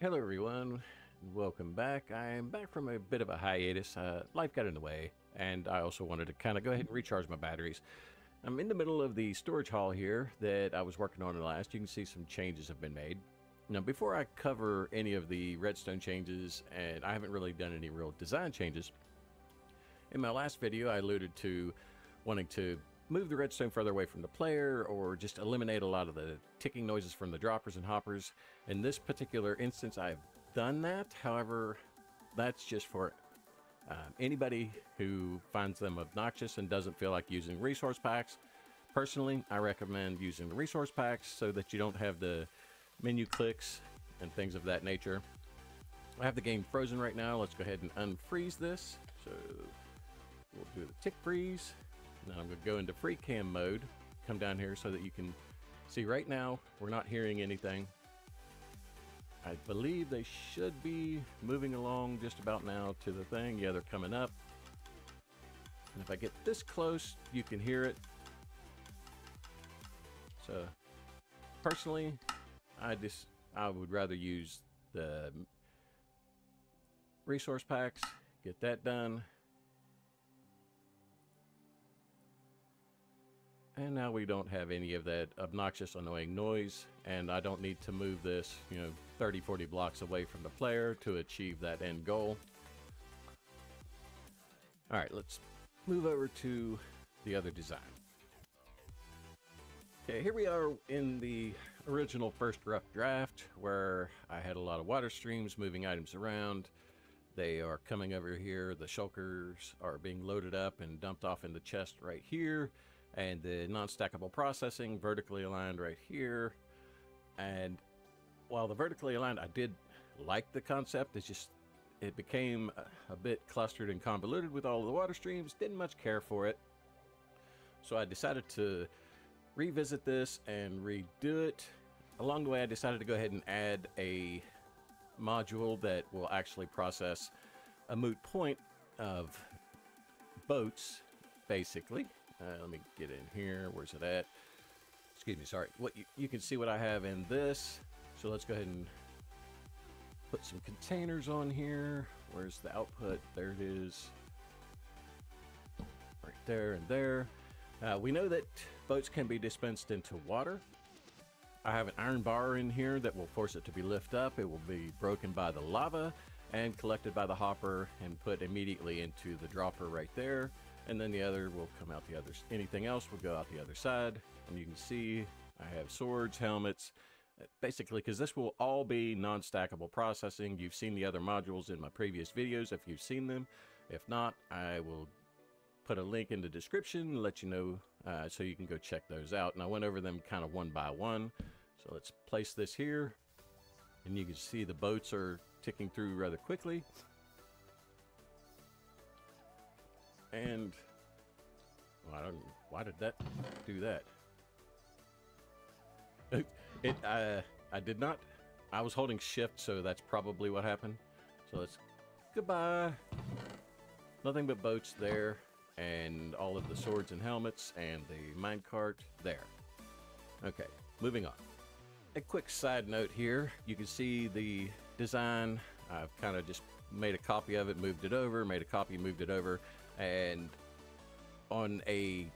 Hello everyone, welcome back. I am back from a bit of a hiatus. Uh, life got in the way, and I also wanted to kind of go ahead and recharge my batteries. I'm in the middle of the storage hall here that I was working on in the last. You can see some changes have been made. Now, before I cover any of the redstone changes, and I haven't really done any real design changes, in my last video I alluded to wanting to move the redstone further away from the player or just eliminate a lot of the ticking noises from the droppers and hoppers. In this particular instance, I've done that. However, that's just for um, anybody who finds them obnoxious and doesn't feel like using resource packs. Personally, I recommend using the resource packs so that you don't have the menu clicks and things of that nature. I have the game frozen right now. Let's go ahead and unfreeze this. So we'll do the tick freeze. Now I'm going to go into free cam mode, come down here so that you can see right now we're not hearing anything. I believe they should be moving along just about now to the thing. Yeah, they're coming up. And if I get this close, you can hear it. So, personally, I just I would rather use the resource packs, get that done. And now we don't have any of that obnoxious, annoying noise. And I don't need to move this, you know, 30, 40 blocks away from the player to achieve that end goal. All right, let's move over to the other design. Okay, here we are in the original first rough draft where I had a lot of water streams moving items around. They are coming over here. The shulkers are being loaded up and dumped off in the chest right here and the non-stackable processing vertically aligned right here. And while the vertically aligned, I did like the concept. It's just, it became a, bit clustered and convoluted with all of the water streams. Didn't much care for it. So I decided to revisit this and redo it. Along the way, I decided to go ahead and add a module that will actually process a moot point of boats, basically. Uh, let me get in here. Where's it at? Excuse me, sorry. What you, you can see what I have in this. So let's go ahead and put some containers on here. Where's the output? There it is. Right there and there. Uh, we know that boats can be dispensed into water. I have an iron bar in here that will force it to be lifted up. It will be broken by the lava and collected by the hopper and put immediately into the dropper right there and then the other will come out the other. Anything else will go out the other side. And you can see I have swords, helmets, uh, basically because this will all be non-stackable processing. You've seen the other modules in my previous videos if you've seen them. If not, I will put a link in the description, let you know uh, so you can go check those out. And I went over them kind of one by one. So let's place this here. And you can see the boats are ticking through rather quickly. And well, I don't. Why did that do that? It. Uh, I did not. I was holding shift, so that's probably what happened. So let's. Goodbye. Nothing but boats there, and all of the swords and helmets, and the minecart there. Okay, moving on. A quick side note here. You can see the design. I've kind of just made a copy of it, moved it over, made a copy, moved it over and on a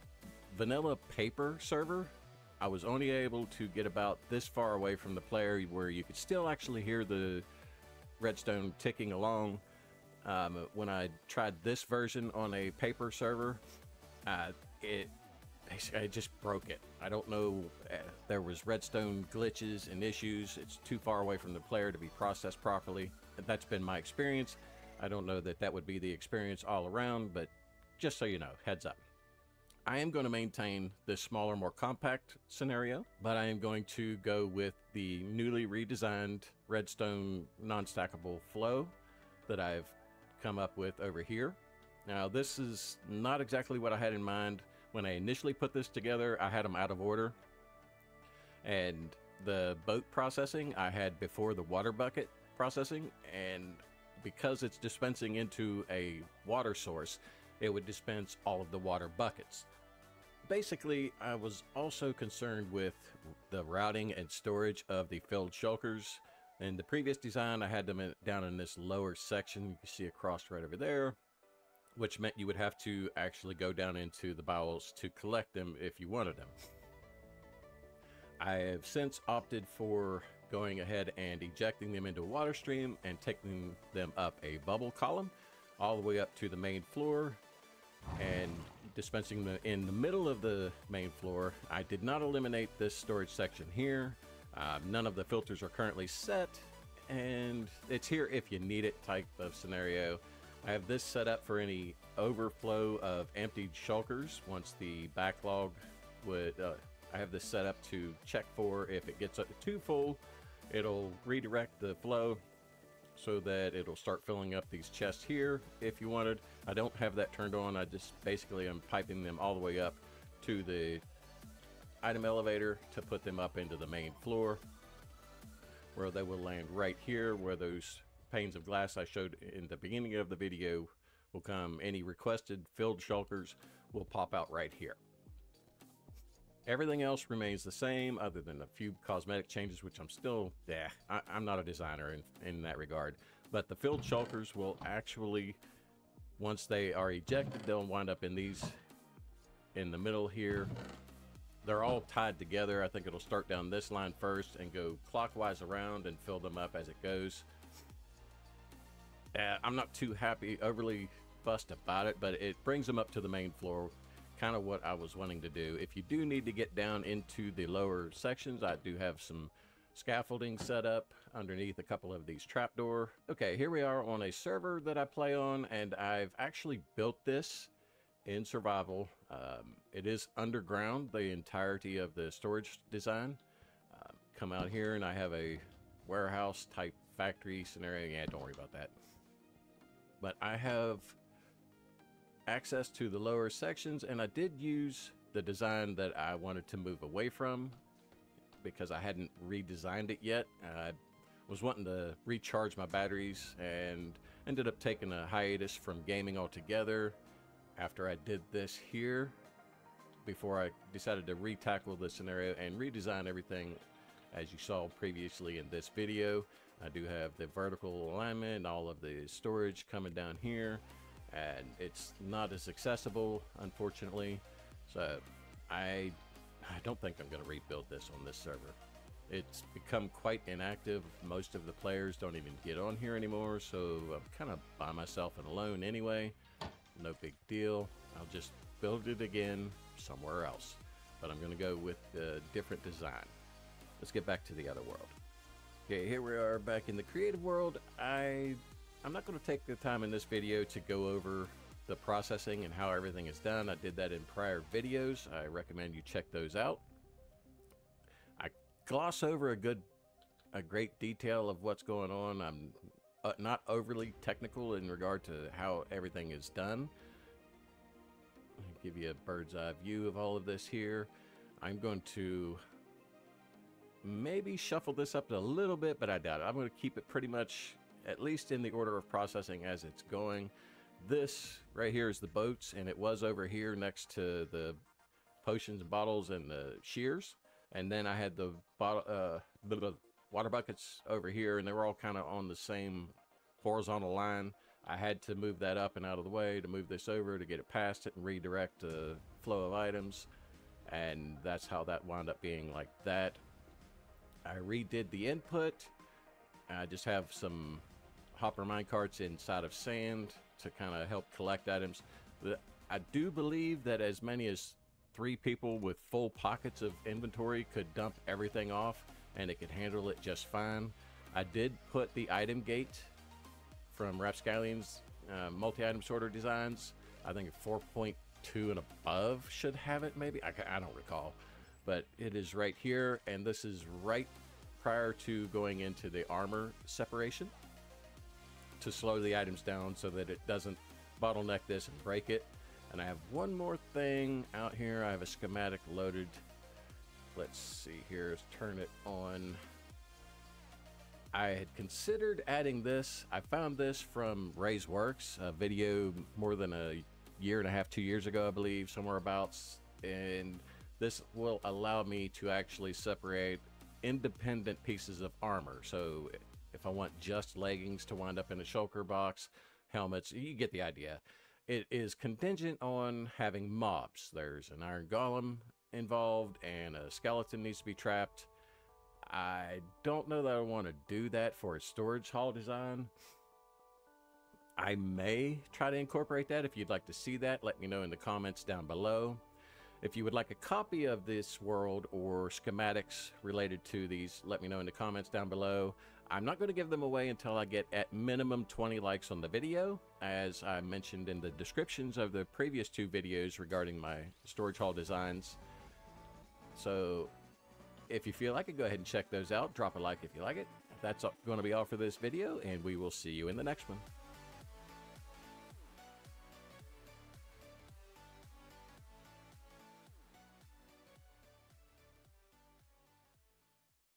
vanilla paper server, I was only able to get about this far away from the player where you could still actually hear the redstone ticking along. Um, when I tried this version on a paper server, uh, it I just broke it. I don't know. Uh, there was redstone glitches and issues. It's too far away from the player to be processed properly. That's been my experience. I don't know that that would be the experience all around, but just so you know, heads up. I am going to maintain this smaller, more compact scenario, but I am going to go with the newly redesigned redstone non-stackable flow that I've come up with over here. Now, this is not exactly what I had in mind. When I initially put this together, I had them out of order. And the boat processing I had before the water bucket processing, and because it's dispensing into a water source, it would dispense all of the water buckets. Basically, I was also concerned with the routing and storage of the filled shulkers. In the previous design, I had them in, down in this lower section. You can see a cross right over there, which meant you would have to actually go down into the bowels to collect them if you wanted them. I have since opted for going ahead and ejecting them into a water stream and taking them up a bubble column all the way up to the main floor and dispensing them in the middle of the main floor. I did not eliminate this storage section here. Uh, none of the filters are currently set and it's here if you need it type of scenario. I have this set up for any overflow of emptied shulkers once the backlog would uh, I have this set up to check for if it gets too full it'll redirect the flow so that it'll start filling up these chests here if you wanted. I don't have that turned on. I just basically am piping them all the way up to the item elevator to put them up into the main floor where they will land right here where those panes of glass I showed in the beginning of the video will come. Any requested filled shulkers will pop out right here. Everything else remains the same other than a few cosmetic changes, which I'm still, yeah, I, am not a designer in, in that regard. But the filled shulkers will actually, once they are ejected, they'll wind up in these, in the middle here. They're all tied together. I think it'll start down this line first and go clockwise around and fill them up as it goes. Uh, I'm not too happy, overly fussed about it, but it brings them up to the main floor kind of what I was wanting to do. If you do need to get down into the lower sections, I do have some scaffolding set up underneath a couple of these trapdoor. Okay, here we are on a server that I play on, and I've actually built this in survival. Um, it is underground, the entirety of the storage design. Um, come out here and I have a warehouse type factory scenario. Yeah, don't worry about that. But I have access to the lower sections and I did use the design that I wanted to move away from because I hadn't redesigned it yet. I was wanting to recharge my batteries and ended up taking a hiatus from gaming altogether after I did this here before I decided to retackle the scenario and redesign everything as you saw previously in this video. I do have the vertical alignment, all of the storage coming down here and it's not as accessible, unfortunately. So I, I don't think I'm going to rebuild this on this server. It's become quite inactive. Most of the players don't even get on here anymore, so I'm kind of by myself and alone anyway. No big deal. I'll just build it again somewhere else. But I'm going to go with a different design. Let's get back to the other world. Okay, here we are back in the creative world. I I'm not going to take the time in this video to go over the processing and how everything is done. I did that in prior videos. I recommend you check those out. I gloss over a good, a great detail of what's going on. I'm uh, not overly technical in regard to how everything is done. I'll give you a bird's eye view of all of this here. I'm going to maybe shuffle this up a little bit, but I doubt it. I'm going to keep it pretty much at least in the order of processing as it's going. This right here is the boats, and it was over here next to the potions and bottles and the shears. And then I had the bottle, uh, the water buckets over here, and they were all kind of on the same horizontal line. I had to move that up and out of the way to move this over to get it past it and redirect the flow of items. And that's how that wound up being like that. I redid the input. I just have some hopper mine carts inside of sand to kind of help collect items. I do believe that as many as three people with full pockets of inventory could dump everything off and it could handle it just fine. I did put the item gate from Rapscallion's uh, multi-item sorter designs. I think 4.2 and above should have it maybe. I, I don't recall. But it is right here and this is right prior to going into the armor separation to slow the items down so that it doesn't bottleneck this and break it. And I have one more thing out here. I have a schematic loaded. Let's see here. Let's turn it on. I had considered adding this. I found this from Ray's Works, a video more than a year and a half, two years ago, I believe, somewhere abouts. And this will allow me to actually separate independent pieces of armor. So if I want just leggings to wind up in a shulker box, helmets, you get the idea. It is contingent on having mobs. There's an iron golem involved and a skeleton needs to be trapped. I don't know that I want to do that for a storage hall design. I may try to incorporate that. If you'd like to see that, let me know in the comments down below. If you would like a copy of this world or schematics related to these, let me know in the comments down below. I'm not going to give them away until I get at minimum 20 likes on the video, as I mentioned in the descriptions of the previous two videos regarding my storage hall designs. So if you feel like it, go ahead and check those out. Drop a like if you like it. That's going to be all for this video, and we will see you in the next one.